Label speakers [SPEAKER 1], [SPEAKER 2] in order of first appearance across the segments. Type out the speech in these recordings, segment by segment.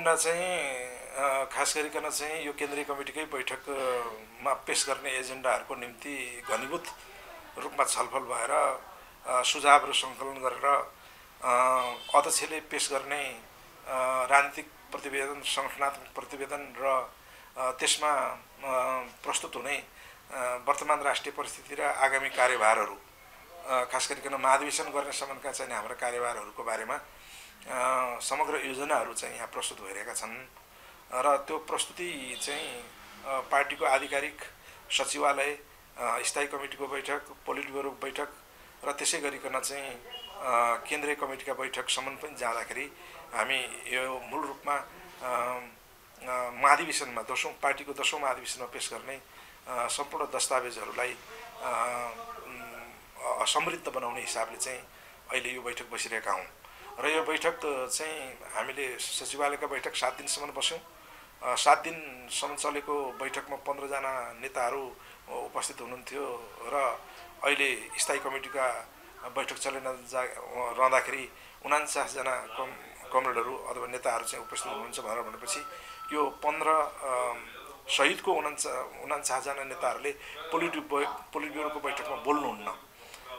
[SPEAKER 1] Agenda चाहिँ खास गरिकन चाहिँ यो केन्द्रीय कमिटीकै बैठकमा पेस गर्ने एजेन्डाहरूको निम्ति घनीभूत रूपमा छलफल भएर सुझावहरू सङ्कलन गरेर अध्यक्षले पेस गर्ने राजनीतिक प्रतिवेदन सङ्गठनात्मक प्रतिवेदन र त्यसमा प्रस्तुत हुने वर्तमान राष्ट्रिय परिस्थिति र आगामी कार्यभारहरू खास गरिकन महाधिवेशन गर्ने सम्बन्धका चाहिँ हाम्रा कार्यभारहरूको बारेमा समग्र योजनाहरू चाहिँ यहाँ प्रस्तुत भइरहेका छन्। र त्यो प्रस्तुति चाहिँ पार्टीको आधिकारिक सचिवालय स्थायी कमिटीको बैठक पोलिट ब्युरो बैठक र त्यसै गरिकन चाहिँ केन्द्रीय कमिटीका बैठकसम्म पनि जाँदाखेरि हामी यो मूल रूपमा महाधिवेशनमा दसौँ पार्टीको दसौँ महाधिवेशनमा पेस गर्ने सम्पूर्ण दस्तावेजहरूलाई समृद्ध बनाउने हिसाबले चाहिँ अहिले यो बैठक बसिरहेका हौँ र यो बैठक चाहिँ हामीले सचिवालयका बैठक सात दिनसम्म बस्यौँ। सात दिनसम्म चलेको बैठकमा पन्ध्रजना नेताहरू उपस्थित हुनुहुन्थ्यो र अहिले स्थायी कमिटीका बैठक चलेन जा रहँदाखेरि उनान्चासजना कम कमरेडहरू अथवा नेताहरू चाहिँ उपस्थित हुनुहुन्छ भनेर भनेपछि यो पन्ध्र सहितको उनान्चा उनान्चासजना नेताहरूले पोलिट ब्युरोको बैठकमा बोल्नुहुन्न।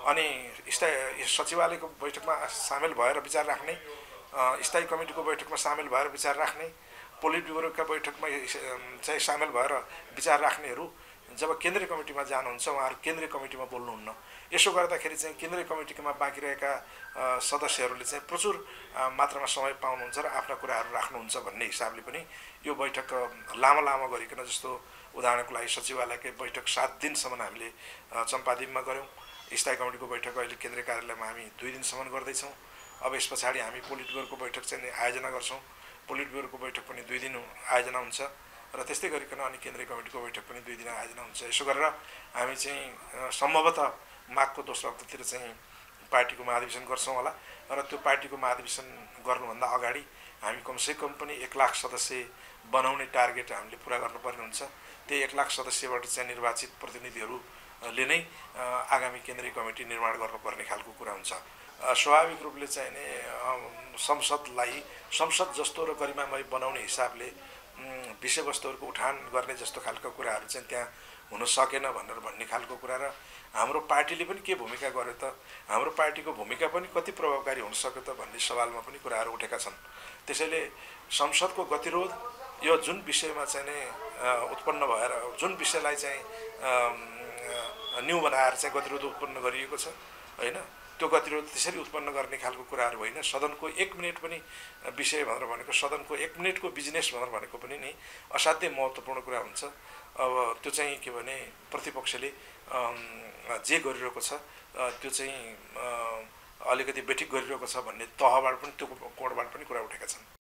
[SPEAKER 1] अनि स्थायी सचिवालयको बैठकमा सामेल भएर विचार राख्ने स्थायी कमिटीको बैठकमा सामेल भएर विचार राख्ने पोलिट ब्युरोका बैठकमा चाहिँ सामेल भएर विचार राख्नेहरू जब केन्द्रीय कमिटीमा जानुहुन्छ उहाँहरू केन्द्रीय कमिटीमा बोल्नुहुन्न। यसो गर्दाखेरि चाहिँ केन्द्रीय कमिटीमा बाँकी रहेका सदस्यहरूले चाहिँ प्रचुर मात्रामा समय पाउनुहुन्छ र आफ्ना कुराहरू राख्नुहुन्छ भन्ने हिसाबले पनि यो बैठक लामो लामो गरिकन जस्तो उदाहरणको लागि सचिवालयकै बैठक सात दिनसम्म हामीले चम्पादीपमा गऱ्यौँ। स्थायी कमिटीको बैठक अहिले केन्द्रीय कार्यालयमा हामी दुई दिनसम्म गर्दैछौँ। अब यस पछाडि हामी पोलिट ब्युरोको बैठक चाहिँ आयोजना गर्छौँ। पोलिट ब्युरोको बैठक पनि दुई दिन आयोजना हुन्छ र त्यस्तै गरिकन अनि केन्द्रीय कमिटीको बैठक पनि दुई दिन आयोजना हुन्छ। यसो गरेर हामी चाहिँ सम्भवतः माघको दोस्रो हप्तातिर चाहिँ पार्टीको महाधिवेशन गर्छौँ होला र त्यो पार्टीको महाधिवेशन गर्नुभन्दा अगाडि हामी कमसेकम पनि एक लाख सदस्य बनाउने टार्गेट हामीले पुरा गर्नुपर्ने हुन्छ। त्यही एक लाख सदस्यबाट चाहिँ निर्वाचित प्रतिनिधिहरूले नै आगामी केन्द्रीय कमिटी निर्माण गर्नुपर्ने खालको कुरा हुन्छ। स्वाभाविक रूपले चाहिँ नि संसदलाई संसद जस्तो र गरिमामय बनाउने हिसाबले विषयवस्तुहरूको उठान गर्ने जस्तो खालको कुराहरू चाहिँ त्यहाँ हुन सकेन भनेर भन्ने खालको कुरा र हाम्रो पार्टीले पनि के भूमिका गर्यो त? हाम्रो पार्टीको भूमिका पनि कति प्रभावकारी हुन सक्यो त भन्ने सवालमा पनि कुराहरू उठेका छन्। त्यसैले संसदको गतिरोध यो जुन विषयमा चाहिँ नै उत्पन्न भएर जुन विषयलाई चाहिँ न्यु बनाएर चाहिँ गतिरोध उत्पन्न गरिएको छ होइन? त्यो गतिरोध त्यसरी उत्पन्न गर्ने खालको कुराहरू होइन। सदनको एक मिनट पनि विषय भनेर भनेको सदनको एक मिनटको बिजनेस भनेर भनेको पनि नि असाध्यै महत्त्वपूर्ण कुरा हुन्छ। अब त्यो चाहिँ के भने प्रतिपक्षले जे गरिरहेको छ त्यो चाहिँ अलिकति बेठिक गरिरहेको छ भन्ने तहबाट पनि त्यो कोडबाट पनि कुरा उठेका छन्।